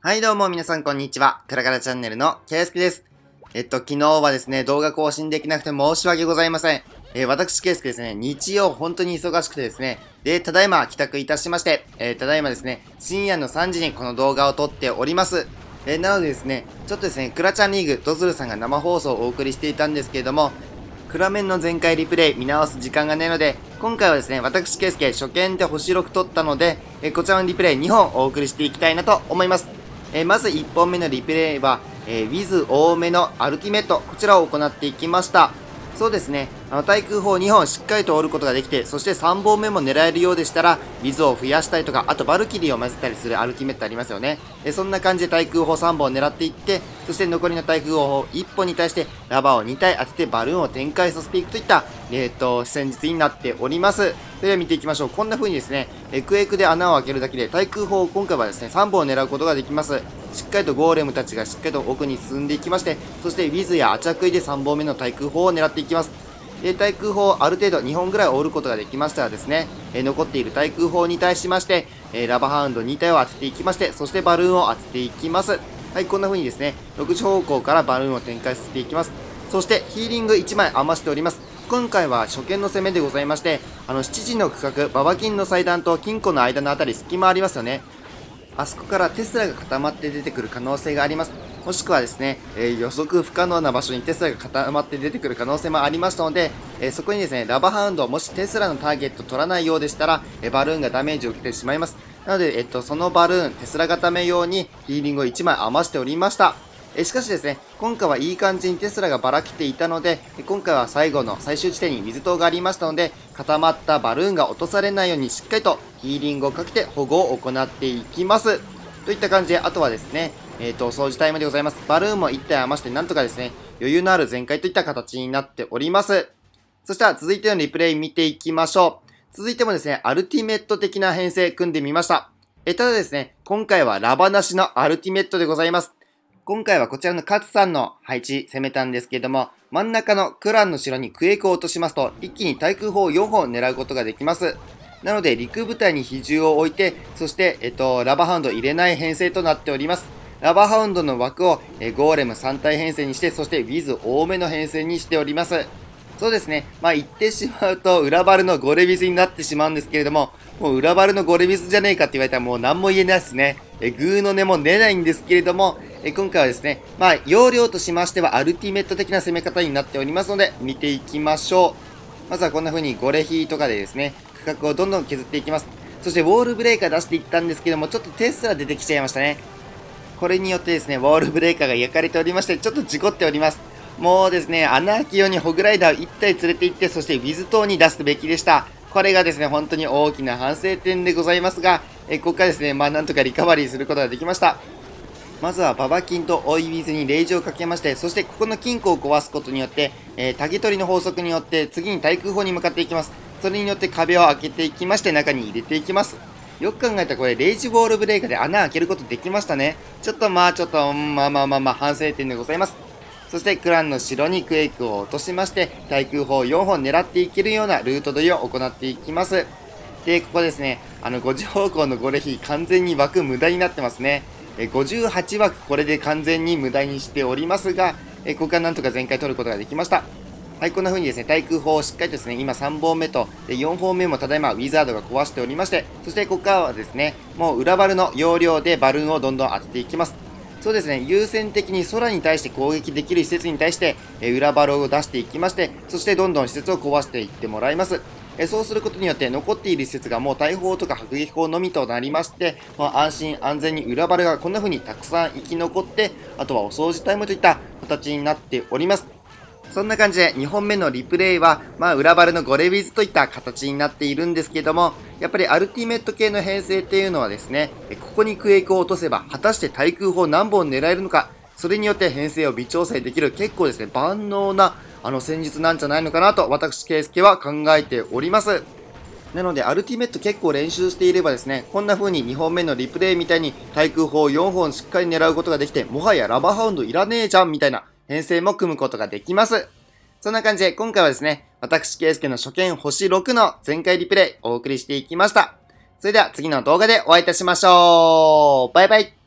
はいどうも皆さんこんにちは。カラカラチャンネルのケイスケです。えっと、昨日はですね、動画更新できなくて申し訳ございません。えー、私、ケイスケですね、日曜本当に忙しくてですね、で、ただいま帰宅いたしまして、えー、ただいまですね、深夜の3時にこの動画を撮っております。えー、なのでですね、ちょっとですね、クラチャンリーグ、ドズルさんが生放送をお送りしていたんですけれども、クラメンの全開リプレイ見直す時間がないので、今回はですね、私、ケイスケ初見で星6取ったので、えこちらのリプレイ2本お送りしていきたいなと思います。えまず1本目のリプレイは、えー、Wiz 多めのアルティメット、こちらを行っていきました。そうですね。あの、対空砲2本しっかりと折ることができて、そして3本目も狙えるようでしたら、水を増やしたりとか、あとバルキリーを混ぜたりするアルティメットありますよね。えそんな感じで対空砲3本を狙っていって、そして残りの対空砲1本に対して、ラバーを2体当ててバルーンを展開させていくといった、えっ、ー、と、戦術になっております。それでは見ていきましょう。こんな風にですね、エクエクで穴を開けるだけで、対空砲を今回はですね、3本狙うことができます。しっかりとゴーレムたちがしっかりと奥に進んでいきまして、そしてウィズやアチャクイで3本目の対空砲を狙っていきます。で対空砲ある程度2本ぐらい折ることができましたらですね、え残っている対空砲に対しまして、えラバハウンド2体を当てていきまして、そしてバルーンを当てていきます。はい、こんな風にですね、6時方向からバルーンを展開させていきます。そしてヒーリング1枚余しております。今回は初見の攻めでございまして、あの7時の区画、ババキンの祭壇と金庫の間のあたり隙間ありますよね。あそこからテスラが固まって出てくる可能性があります。もしくはですね、えー、予測不可能な場所にテスラが固まって出てくる可能性もありましたので、えー、そこにですね、ラバハウンド、もしテスラのターゲット取らないようでしたら、えー、バルーンがダメージを受けてしまいます。なので、えっと、そのバルーン、テスラ固め用にヒーリングを1枚余しておりました。えしかしですね、今回はいい感じにテスラがばらけていたので、今回は最後の最終地点に水塔がありましたので、固まったバルーンが落とされないようにしっかりとヒーリングをかけて保護を行っていきます。といった感じで、あとはですね、えっ、ー、と、掃除タイムでございます。バルーンも1体余して、なんとかですね、余裕のある全開といった形になっております。そしたら続いてのリプレイ見ていきましょう。続いてもですね、アルティメット的な編成組んでみました。え、ただですね、今回はラバなしのアルティメットでございます。今回はこちらのカツさんの配置攻めたんですけれども、真ん中のクランの城にクエイクを落としますと、一気に対空砲を4本狙うことができます。なので、陸部隊に比重を置いて、そして、えっと、ラバーハウンド入れない編成となっております。ラバーハウンドの枠を、えゴーレム3体編成にして、そしてウィズ多めの編成にしております。そうですね。まあ言ってしまうと、裏バルのゴレビズになってしまうんですけれども、もう裏バルのゴレビズじゃねえかって言われたらもう何も言えないですね。え、グーの根も出ないんですけれども、え、今回はですね、まあ容量としましてはアルティメット的な攻め方になっておりますので、見ていきましょう。まずはこんな風にゴレヒーとかでですね、区画をどんどん削っていきます。そしてウォールブレーカー出していったんですけども、ちょっとテスラ出てきちゃいましたね。これによってですね、ウォールブレーカーが焼かれておりまして、ちょっと事故っております。もうですね、穴開き用にホグライダーを1体連れて行って、そしてウィズ島に出すべきでした。これがですね、本当に大きな反省点でございますが、えここからですね、まあなんとかリカバリーすることができました。まずはババキンと追い水にレイジをかけまして、そしてここの金庫を壊すことによって、えー、竹取りの法則によって次に対空砲に向かっていきます。それによって壁を開けていきまして中に入れていきます。よく考えたらこれ、レイジボールブレーカーで穴開けることできましたね。ちょっとまあちょっと、まあまあまあまあ反省点でございます。そしてクランの城にクエイクを落としまして、対空砲4本狙っていけるようなルート取りを行っていきます。で、ここですね、あの5時方向のゴレヒ完全に枠無駄になってますね。え58枠これで完全に無駄にしておりますが、えここからなんとか全開取ることができました。はい、こんな風にですね、対空砲をしっかりとですね、今3本目と、で4本目もただいまウィザードが壊しておりまして、そしてここからはですね、もう裏バルの要領でバルーンをどんどん当てていきます。そうですね、優先的に空に対して攻撃できる施設に対して、え裏バルを出していきまして、そしてどんどん施設を壊していってもらいます。えそうすることによって残っている施設がもう大砲とか迫撃砲のみとなりまして、まあ、安心安全に裏バルがこんな風にたくさん生き残って、あとはお掃除タイムといった形になっております。そんな感じで2本目のリプレイは、まあ裏バルのゴレビズといった形になっているんですけども、やっぱりアルティメット系の編成っていうのはですね、ここにクエイクを落とせば、果たして対空砲何本狙えるのか、それによって編成を微調整できる結構ですね、万能なあの戦術なんじゃないのかなと私、ケイスケは考えております。なので、アルティメット結構練習していればですね、こんな風に2本目のリプレイみたいに対空砲4本しっかり狙うことができて、もはやラバーハウンドいらねえじゃんみたいな編成も組むことができます。そんな感じで今回はですね、私、ケイスケの初見星6の全開リプレイお送りしていきました。それでは次の動画でお会いいたしましょうバイバイ